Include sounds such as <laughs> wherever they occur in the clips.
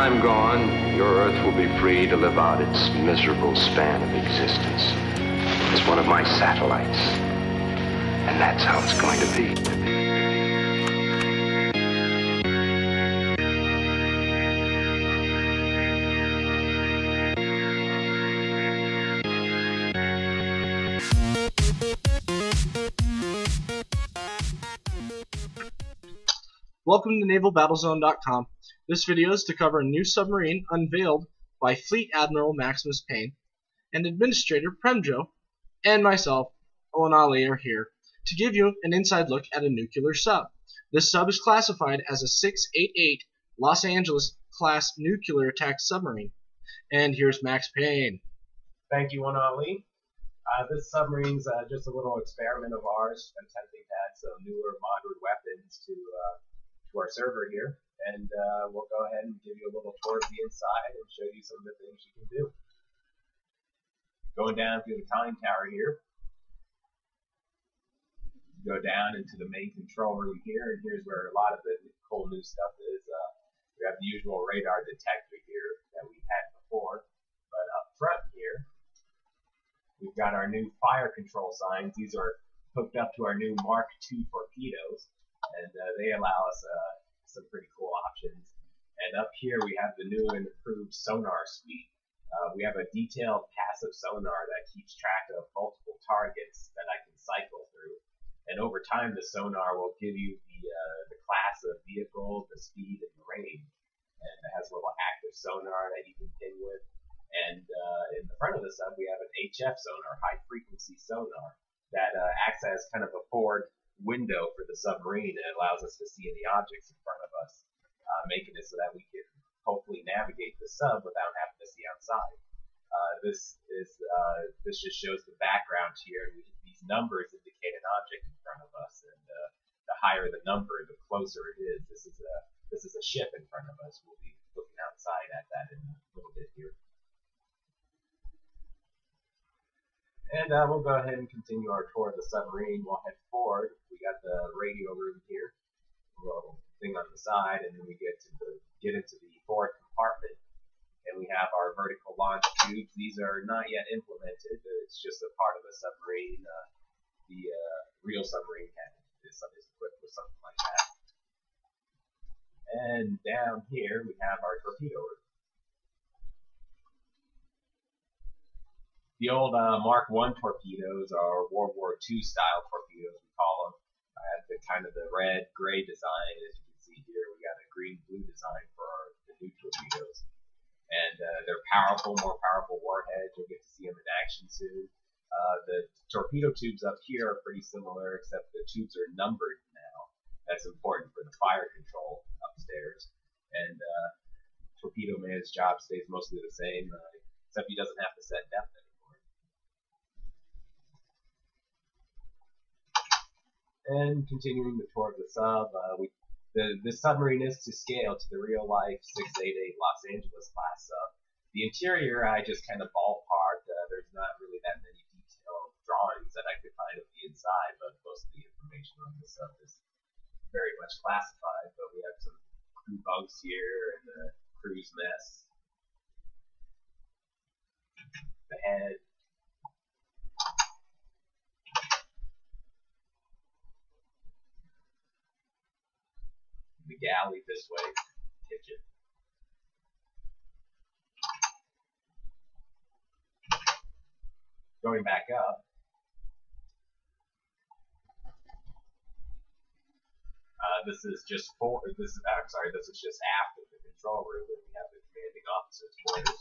I'm gone, your Earth will be free to live out its miserable span of existence as one of my satellites. And that's how it's going to be. Welcome to NavalBattlezone.com. This video is to cover a new submarine unveiled by Fleet Admiral Maximus Payne, and Administrator Premejo, and myself, 1ALI, are here to give you an inside look at a nuclear sub. This sub is classified as a 688 Los Angeles class nuclear attack submarine. And here's Max Payne. Thank you, 1ALI. Uh, this submarine's uh, just a little experiment of ours, attempting to add some newer modern weapons to uh, to our server here, and uh, we'll go ahead and give you a little tour of the inside and show you some of the things you can do. Going down through the conning tower here, go down into the main control room here, and here's where a lot of the cool new stuff is. Uh, we have the usual radar detector here that we had before, but up front here, we've got our new fire control signs. These are hooked up to our new Mark II torpedoes and uh, they allow us uh, some pretty cool options. And up here we have the new and improved sonar suite. Uh, we have a detailed passive sonar that keeps track of multiple targets that I can cycle through. And over time, the sonar will give you the uh, the class of vehicle, the speed, and the range. And it has a little active sonar that you can ping with. And uh, in the front of the sub, we have an HF sonar, high frequency sonar, that uh, acts as kind of a forward window for the submarine and allows us to see any objects in front of us, uh, making it so that we can hopefully navigate the sub without having to see outside. Uh, this is uh, this just shows the background here, and we, these numbers indicate an object in front of us, and uh, the higher the number, the closer it is. This is a this is a ship in front of us. We'll be looking outside at that in a little bit here. And uh, we'll go ahead and continue our tour of the submarine. We'll head forward. We got the radio room here, a little thing on the side, and then we get to the get into the forward compartment. And we have our vertical launch tubes. These are not yet implemented. It's just a part of the submarine. Uh, the uh, real submarine can is, is equipped with something like that. And down here we have our torpedo room. The old uh, Mark One torpedoes are World War II style torpedoes, we call them. I have the kind of the red gray design, as you can see here. We got a green blue design for our, the new torpedoes, and uh, they're powerful, more powerful warheads. You'll get to see them in action soon. Uh, the torpedo tubes up here are pretty similar, except the tubes are numbered now. That's important for the fire control upstairs. And uh, Torpedo Man's job stays mostly the same, uh, except he doesn't have to set depth anymore. And continuing the tour of the sub, uh, we the, the submarine is to scale to the real life 688 Los Angeles class sub. The interior I just kind of ballparked. Uh, there's not really that many detailed drawings that I could find of the inside, but most of the information on the sub is very much classified. But we have some crew bunks here and the crew's mess. The head, the galley this way, kitchen. Going back up, Uh, this is just for this is I'm sorry, this is just after the control room where we have the commanding officer's quarters.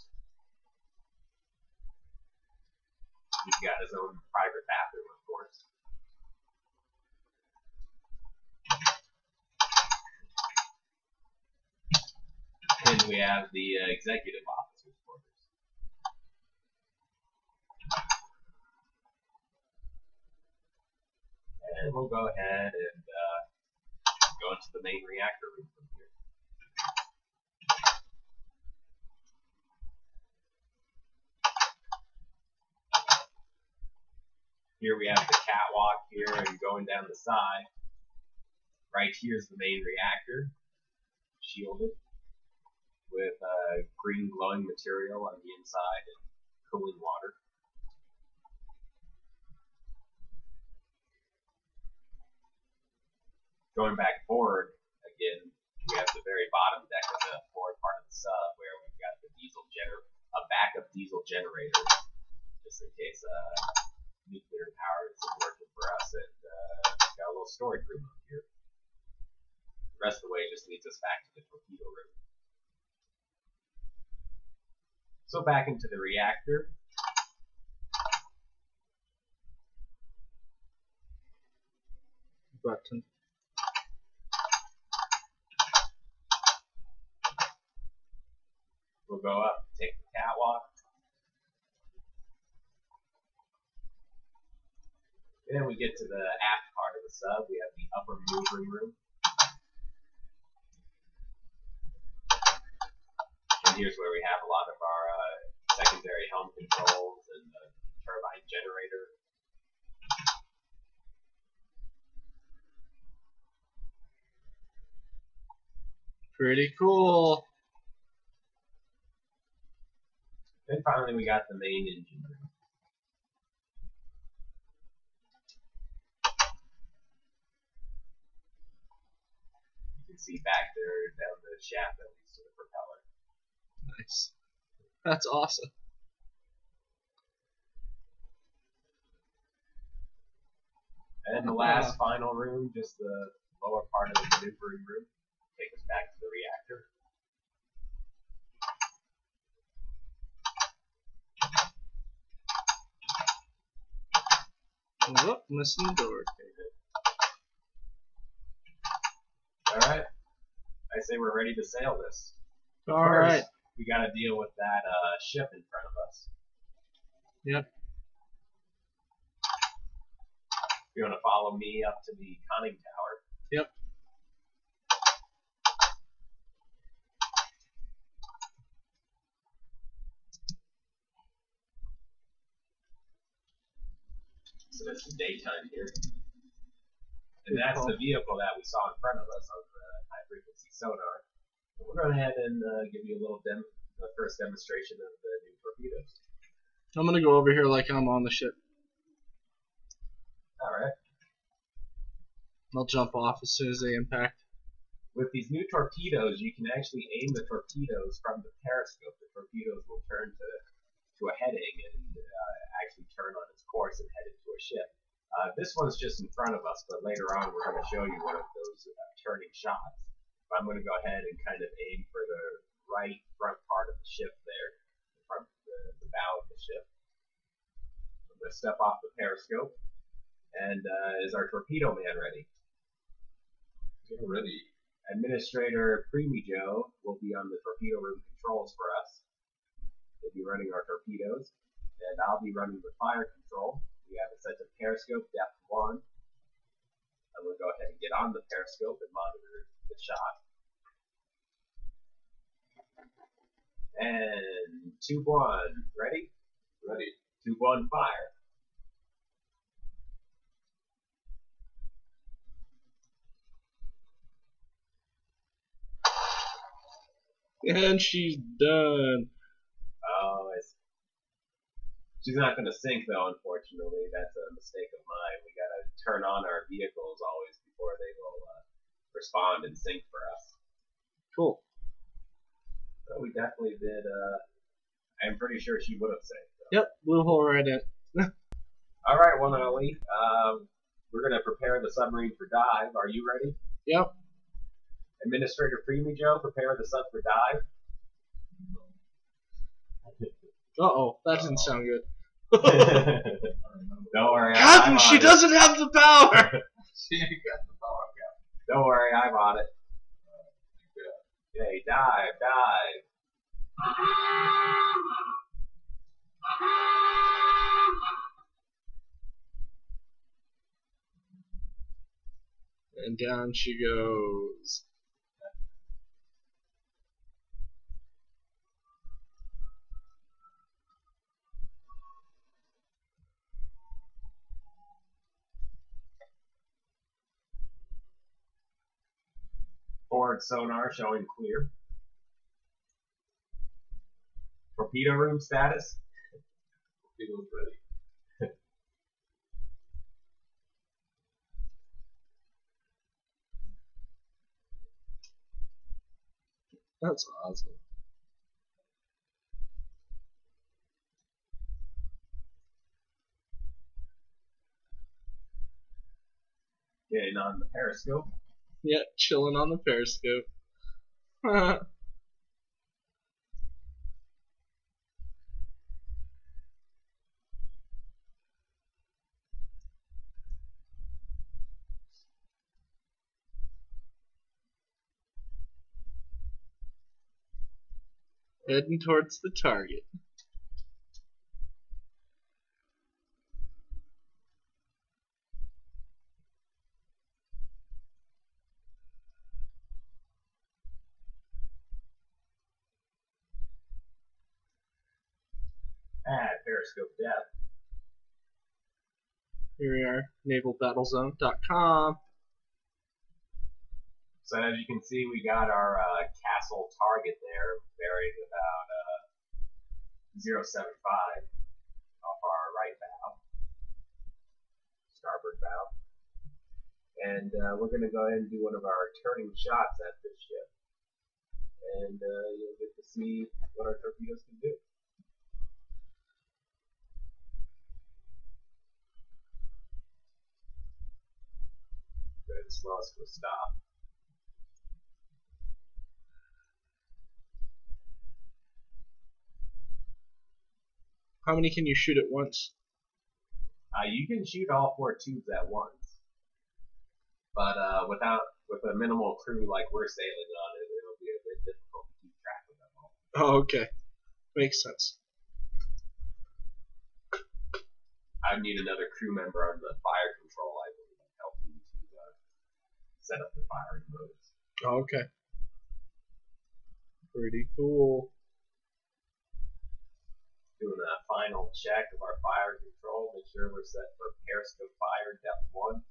He's got his own private bathroom, of course. And we have the uh, executive officer's quarters. And we'll go ahead and into the main reactor room from here. Here we have the catwalk here and going down the side. Right here is the main reactor, shielded. with uh, green glowing material on the inside and cooling water. Going back forward again, we have the very bottom deck of the forward part of the sub where we've got the diesel gener a backup diesel generator just in case uh, nuclear power isn't working for us and uh, got a little storage room up here. The rest of the way just leads us back to the torpedo room. So back into the reactor. Button. We'll go up, take the catwalk. And Then we get to the aft part of the sub. We have the upper maneuvering room. And here's where we have a lot of our uh, secondary helm controls and the turbine generator. Pretty cool. Then finally we got the main engine room. You can see back there down the shaft that leads to the propeller. Nice. That's awesome. And the oh, last final room, just the lower part of the maneuvering room, take us back to the reactor. Whoop, missing the door. Alright. I say we're ready to sail this. All First, right. We gotta deal with that uh, ship in front of us. Yep. You wanna follow me up to the conning tower? Yep. So that's the daytime here. And that's the vehicle that we saw in front of us on the high frequency sonar. We'll go ahead and uh, give you a little dem- the first demonstration of the new torpedoes. I'm gonna go over here like I'm on the ship. Alright. I'll jump off as soon as they impact. With these new torpedoes, you can actually aim the torpedoes from the periscope. The torpedoes will turn to, to a heading and uh, actually turn on its course and head into a ship. Uh, this one's just in front of us, but later on we're going to show you one of those uh, turning shots. I'm going to go ahead and kind of aim for the right front part of the ship there, the front, the, the bow of the ship. I'm going to step off the periscope. And uh, is our torpedo man ready? Get ready. Administrator Premejo will be on the torpedo room controls for us. He'll be running our torpedoes, and I'll be running the fire control. We have it set to periscope depth one. I'm going to go ahead and get on the periscope and monitor the shot. And two one, ready? Ready. Two one, fire. And she's done. Oh, I see. She's not going to sink though, unfortunately. That's a mistake of mine. We got to turn on our vehicles always before they will uh, respond and sink for us. Cool. So we definitely did. Uh, I'm pretty sure she would have sank. Though. Yep, blue hole right in. <laughs> All right, one only. Um, we're going to prepare the submarine for dive. Are you ready? Yep. Administrator Premejo, prepare the sub for dive. Uh oh, that didn't sound good. <laughs> Don't worry. I'm Captain, she it. doesn't have the power. <laughs> She ain't got the power cap. Don't worry, I'm on it. Okay, dive, dive. And down she goes. Forward sonar showing clear. torpedo room status. Torpedo's ready. <laughs> That's awesome. Getting on the periscope. Yeah, chilling on the periscope. <laughs> Heading towards the target. Add periscope depth. Here we are, navalbattlezone.com. So as you can see, we got our uh, castle target there, buried about uh, 075 off our right bow, starboard bow. And uh, we're going to go ahead and do one of our turning shots at this ship. And uh, you'll get to see what our torpedoes can do. Go ahead and slow us to a stop. How many can you shoot at once? Uh, you can shoot all four tubes at once, but uh, without with a minimal crew like we're sailing on it, it'll be a bit difficult to keep track of them all. Oh, okay. Makes sense. I need another crew member on the fire control, I believe, helping to uh, set up the firing modes. Oh, okay. Pretty cool. Doing a final check of our fire control, make sure we're set for periscope fire depth one.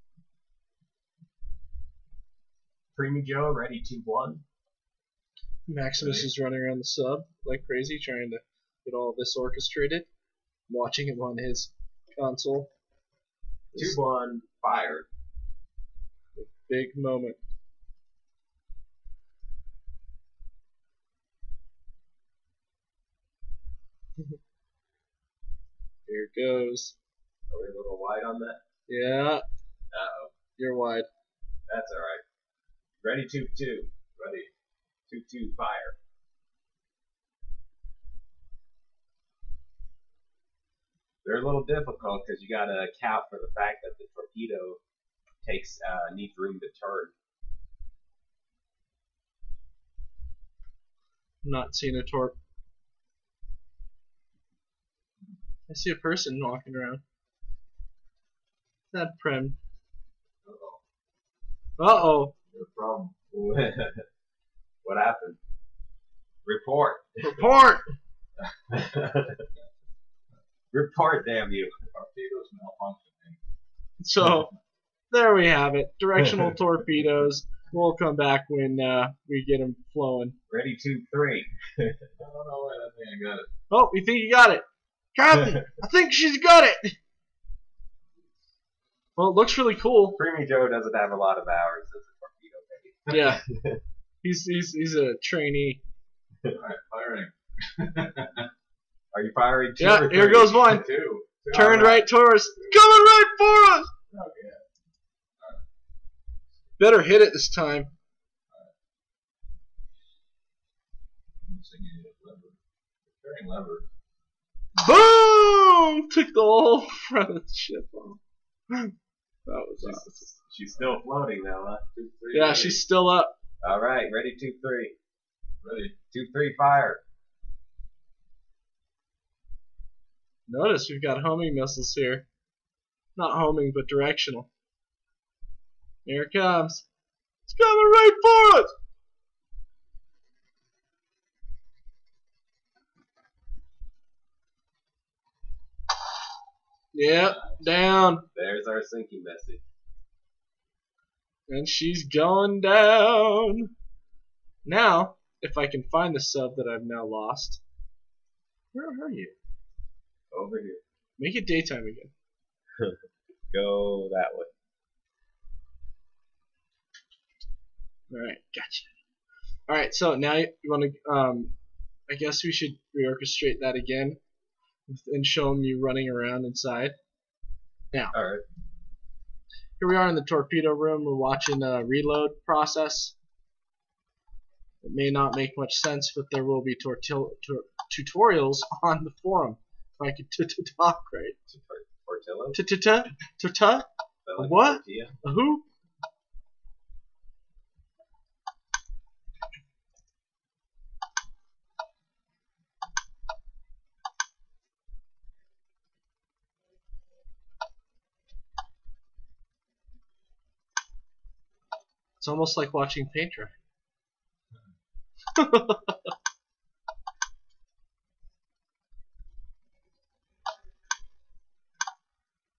Premejo, ready tube one. Maximus is running around the sub like crazy trying to get all this orchestrated. I'm watching him on his console. This Tube one fired. Big moment. <laughs> Here it goes. Are we a little wide on that? Yeah, Uh oh. you're wide. That's alright. Ready, tube two. Ready. Tube two, fire. They're a little difficult because you gotta account for the fact that the torpedo takes uh, needs room to turn. Not seeing a torp. I see a person walking around. That Prem. Uh-oh. Uh oh. No problem. <laughs> what happened? Report. Report! <laughs> <laughs> Report, damn you. Torpedoes malfunctioning. So, there we have it. Directional <laughs> torpedoes. We'll come back when uh, we get them flowing. Ready, tube three. <laughs> I don't know why I think I got it. Oh, you think you got it? Captain, <laughs> I think she's got it! Well, it looks really cool. Premejo doesn't have a lot of hours as a torpedo baby. Yeah. He's, he's, he's a trainee. Alright, firing. Are you firing two Yeah, or here goes one. Two. Two. Turned Alright. right towards. Coming right for us! Better hit it this time. Missing a lever. Turning lever. Boom! Took the whole front of the ship off. That was She's, awesome. she's still floating now, huh? Two, three. Yeah, ready. she's still up. All right, ready, two, three, ready. two, three, fire. Notice we've got homing missiles here. Not homing, but directional. Here it comes. It's coming right for us! Yep, down. There's our sinking message. And she's going down. Now, if I can find the sub that I've now lost. Where are you? Over here. Make it daytime again. <laughs> Go that way. Alright, gotcha. Alright, so now you want to, um, I guess we should reorchestrate that again and show them you running around inside. Now. Alright. Here we are in the torpedo room. We're watching a reload process. It may not make much sense, but there will be tutorials <laughs> on the forum. If I could t- t- talk right. Portillo? T- t- t- t- t- Like what? a who? It's almost like watching paint dry. <laughs>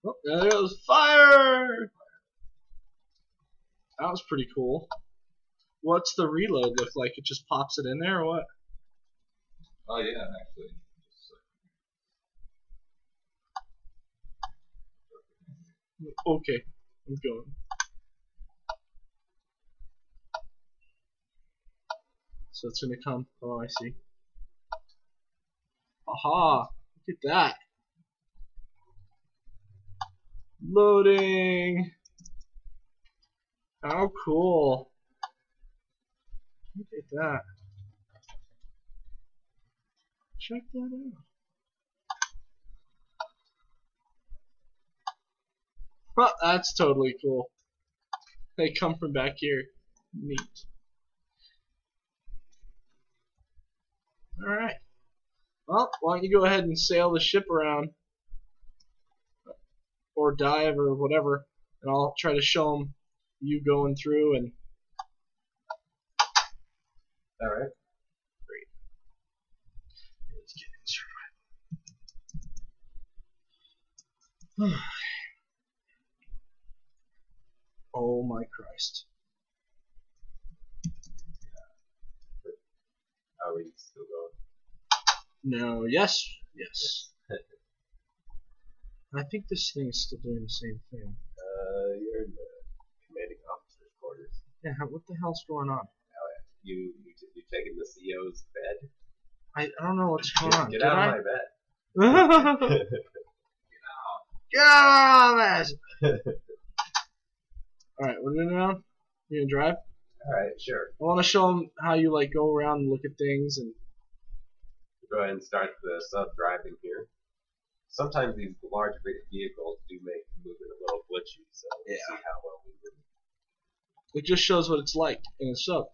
oh, there goes fire! That was pretty cool. What's the reload look like? It just pops it in there or what? Oh yeah, actually. Okay, I'm going. So it's gonna come. Oh, I see. Aha! Look at that. Loading. How cool. Look at that. Check that out. That's totally cool. They come from back here. Neat. Alright. Well, why don't you go ahead and sail the ship around? Or dive or whatever. And I'll try to show them you going through and Alright. Let's get in survival. <sighs> oh my Christ. Are we? No, yes, yes. I think this thing is still doing the same thing. Uh, you're in the commanding officer's quarters. Yeah, how- what the hell's going on? You, you, t- you taking the CO's bed? I, I don't know what's going on. Get Did <laughs> out I? of my bed. <laughs> Get out Get out of this! Alright, what are we doing now? You gonna drive? Alright, sure. I want to show them how you like go around and look at things and Go ahead and start the sub driving here. Sometimes these large vehicles do make movement a little glitchy, so we'll Yeah. see how well we move. it just shows what it's like in a sub.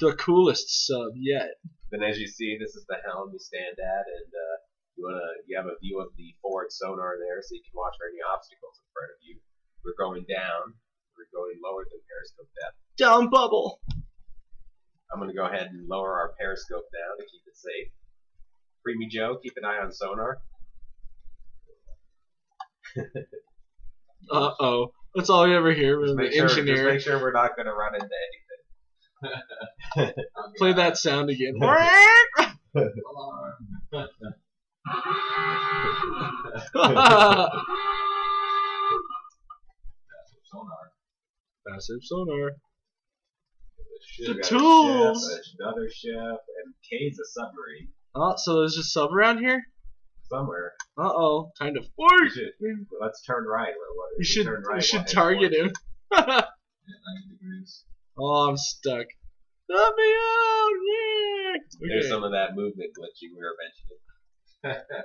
The coolest sub yet. Then as you see, this is the helm you stand at, and uh, you wanna you have a view of the forward sonar there, so you can watch for any obstacles in front of you. We're going down. We're going lower than periscope depth. Down bubble! I'm gonna go ahead and lower our periscope down to keep it safe. Premejo, keep an eye on sonar. Uh oh. That's all we ever hear Just from the sure, just engineer. make sure we're not gonna run into anything. <laughs> <laughs> Play that sound again. <laughs> That's sonar. Passive sonar. The tools! ship, another ship, and K's a submarine Oh, so there's a sub around here? somewhere. Uh oh. kind of. Should, let's turn right. You should, turn right, you should target him. Yeah, <laughs> Oh, I'm stuck. Let me out! Yeah! There's some of that movement glitching we were mentioning. <laughs>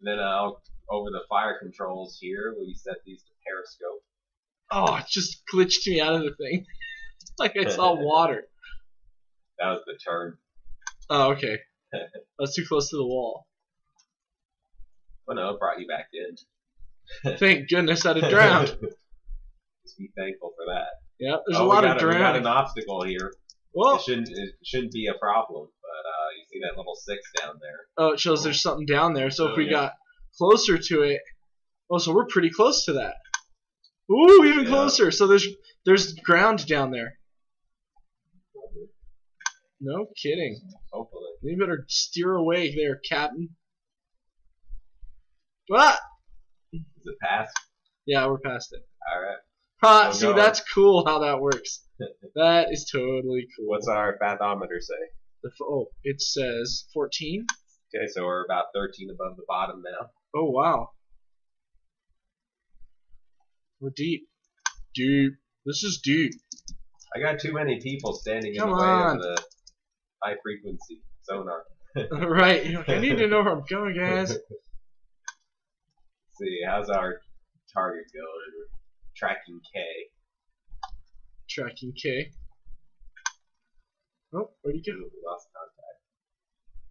Then I'll over the fire controls here. We set these to periscope. Oh, it just glitched me out of the thing. <laughs> like I saw <laughs> water. That was the turn. Oh, okay. <laughs> I was too close to the wall. Oh no, it brought you back in. Thank goodness I'd have drowned. Just be thankful for that. Yeah, there's oh, a lot of got we got an obstacle here. Well, It shouldn't it shouldn't be a problem, but uh, you see that little six down there. oh, it shows there's something down there. So if Oh, we yeah. got closer to it, oh, so we're pretty close to that. Ooh, even Yeah. closer. So there's there's ground down there. No kidding. Hopefully. You better steer away there, Captain. Ah! Is it past? Yeah, we're past it. All right. Ha! See, no. that's cool how that works. <laughs> that is totally cool. What's our bathometer say? the? f- Oh, it says 14. Okay, so we're about 13 above the bottom now. Oh wow. We're deep. Deep. This is deep. I got too many people standing in the way on. of the high frequency sonar. <laughs> right. You're I <laughs> need to know where I'm going, guys. See, how's our target going? Tracking K. Tracking K. Oh, where'd he go? We lost contact.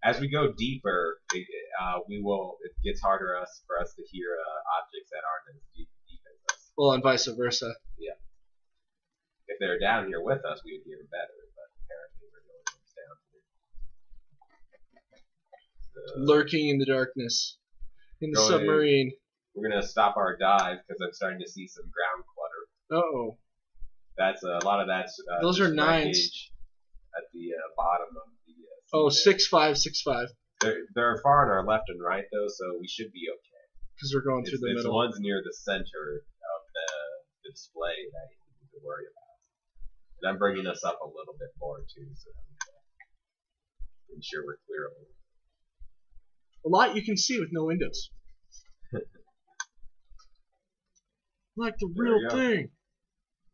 As we go deeper, it, uh, we will. It gets harder us for us to hear uh, objects that aren't as deep, deep as us. Well, and vice versa. Yeah. If they're down here with us, we would hear better. But apparently, we're going down here. So, Lurking in the darkness. In the Going- submarine. we're gonna stop our dive because I'm starting to see some ground clutter. Uh oh. That's a lot of that's. Uh, Those are nines. At the uh, bottom of the. Uh, Oh, six five, six five. They're, they're far on our left and right though, so we should be okay. Because we're going It's, through the it's the middle. ones near the center the, the display that you need to worry about. And I'm bringing this up a little bit more too, so that we can ensure we're clear. of it. A lot you can see with no windows. <laughs> like the There real thing.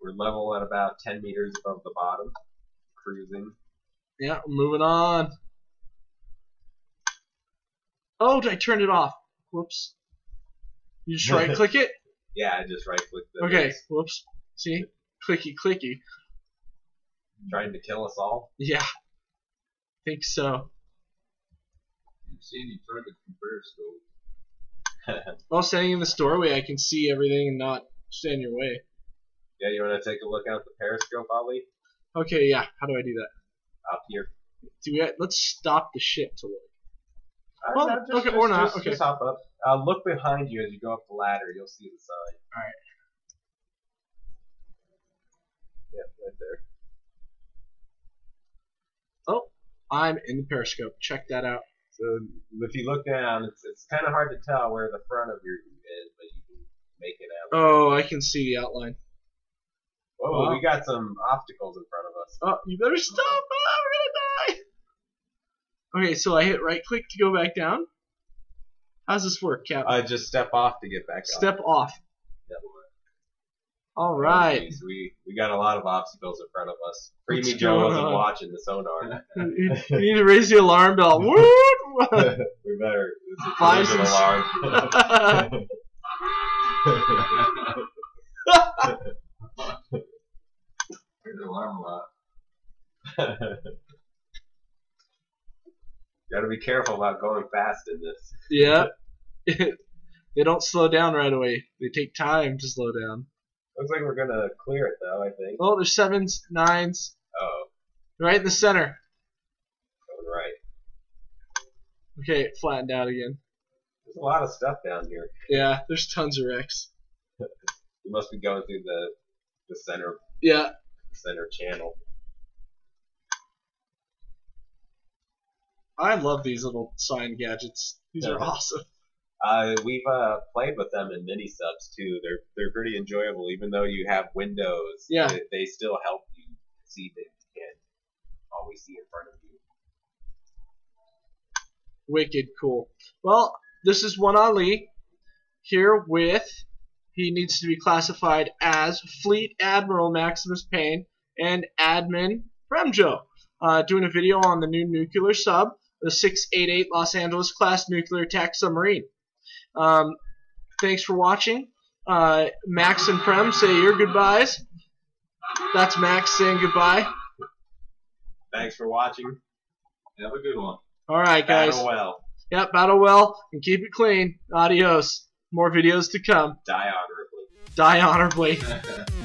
We're level at about 10 meters above the bottom, cruising. Yeah, moving on. Oh, I turned it off. Whoops. You just right click it? Yeah, I just right clicked the Okay, base. whoops. See? Clicky clicky. trying to kill us all. Yeah. Think so. You've seen any target from Periscope. While standing in the doorway, I can see everything and not stand your way. yeah, you want to take a look out the periscope, Ali? Okay, yeah. How do I do that? Up here. Do we? Let's stop the ship to look. Well, no, just- okay, just- or not, Just, okay. just hop up. Uh, look behind you as you go up the ladder. You'll see the sign. Alright. Yeah, right there. Oh, I'm in the periscope. Check that out. So if you look down, it's, it's kind of hard to tell where the front of your is, but you can make it out. Oh, I can see the outline. Whoa, wow. we got some obstacles in front of us. Oh, you better stop! Die. Okay, so I hit right click to go back down. How's this work, Cap? Uh, just step off to get back up. Step off. Yep. All right. Jeez, we we got a lot of obstacles in front of us. What's Joe wasn't on? watching the sonar. you, <laughs> you need to raise the alarm bell. <laughs> We better. Five an alarm. <laughs> Alarm a lot. Gotta be careful about going fast in this. yeah. <laughs> <laughs> they don't slow down right away. They take time to slow down. Looks like we're gonna clear it though. I think. Oh, there's sevens, nines, Oh, right in the center. going right. Okay, it flattened out again. There's a lot of stuff down here. Yeah, there's tons of wrecks. <laughs> We must be going through the the center Yeah, center channel. I love these little sign gadgets. These are Yeah. awesome. Uh, we've uh, played with them in mini subs too. They're they're pretty enjoyable, even though you have windows. Yeah. They, they still help you see things you can't always see in front of you. Wicked cool. Well, this is one Ali here with he needs to be classified as Fleet Admiral Maximus Payne and Admin Premejo. Uh, doing a video on the new nuclear sub, the 688 Los Angeles class nuclear attack submarine. Um, thanks for watching. Uh, Max and Prem say your goodbyes. That's Max saying goodbye. Thanks for watching. Have a good one. All right, guys. Battle well. Yep, battle well and keep it clean. Adios. More videos to come. Die honorably. Die honorably. <laughs>